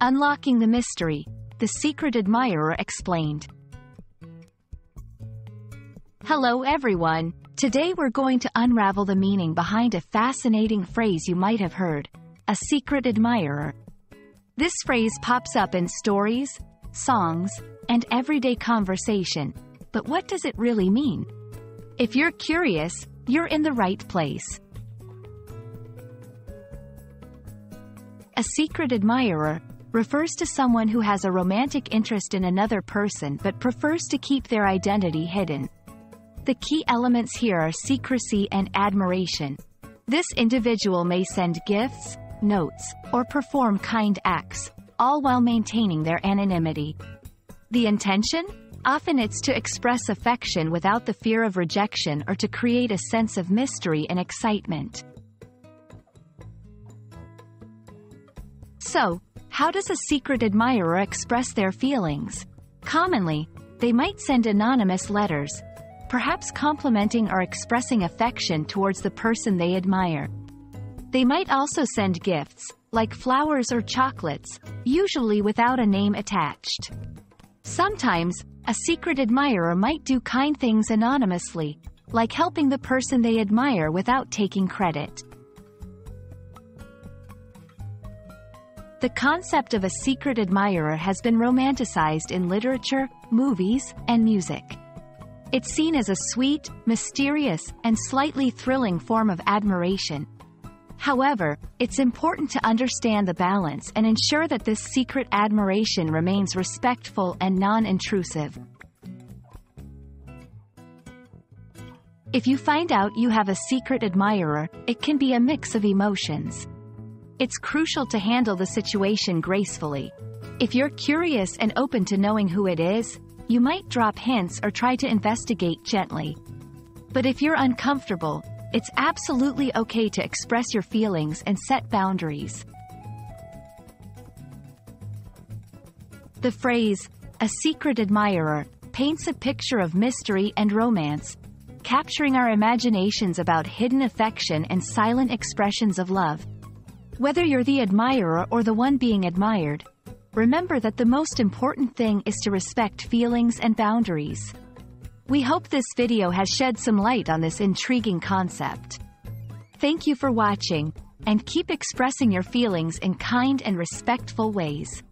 Unlocking the Mystery, The Secret Admirer Explained. Hello everyone! Today we're going to unravel the meaning behind a fascinating phrase you might have heard, a secret admirer. This phrase pops up in stories, songs, and everyday conversation, but what does it really mean? If you're curious, you're in the right place. A secret admirer refers to someone who has a romantic interest in another person but prefers to keep their identity hidden. The key elements here are secrecy and admiration. This individual may send gifts, notes, or perform kind acts, all while maintaining their anonymity. The intention? Often it's to express affection without the fear of rejection or to create a sense of mystery and excitement. So, how does a secret admirer express their feelings? Commonly, they might send anonymous letters, perhaps complimenting or expressing affection towards the person they admire. They might also send gifts, like flowers or chocolates, usually without a name attached. Sometimes, a secret admirer might do kind things anonymously, like helping the person they admire without taking credit. The concept of a secret admirer has been romanticized in literature, movies, and music. It's seen as a sweet, mysterious, and slightly thrilling form of admiration. However, it's important to understand the balance and ensure that this secret admiration remains respectful and non-intrusive. If you find out you have a secret admirer, it can be a mix of emotions. It's crucial to handle the situation gracefully. If you're curious and open to knowing who it is, you might drop hints or try to investigate gently. But if you're uncomfortable, it's absolutely okay to express your feelings and set boundaries. The phrase, a secret admirer, paints a picture of mystery and romance, capturing our imaginations about hidden affection and silent expressions of love. Whether you're the admirer or the one being admired, remember that the most important thing is to respect feelings and boundaries. We hope this video has shed some light on this intriguing concept. Thank you for watching, and keep expressing your feelings in kind and respectful ways.